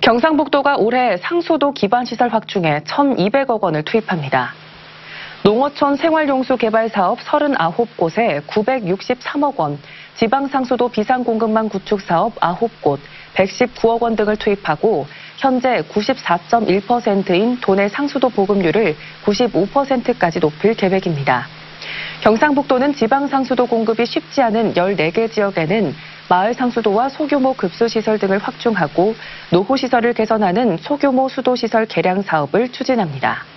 경상북도가 올해 상수도 기반시설 확충에 1,200억 원을 투입합니다. 농어촌 생활용수 개발 사업 39곳에 963억 원, 지방상수도 비상공급망 구축 사업 9곳, 119억 원 등을 투입하고 현재 94.1%인 도내 상수도 보급률을 95%까지 높일 계획입니다. 경상북도는 지방상수도 공급이 쉽지 않은 14개 지역에는 마을 상수도와 소규모 급수시설 등을 확충하고 노후시설을 개선하는 소규모 수도시설 개량 사업을 추진합니다.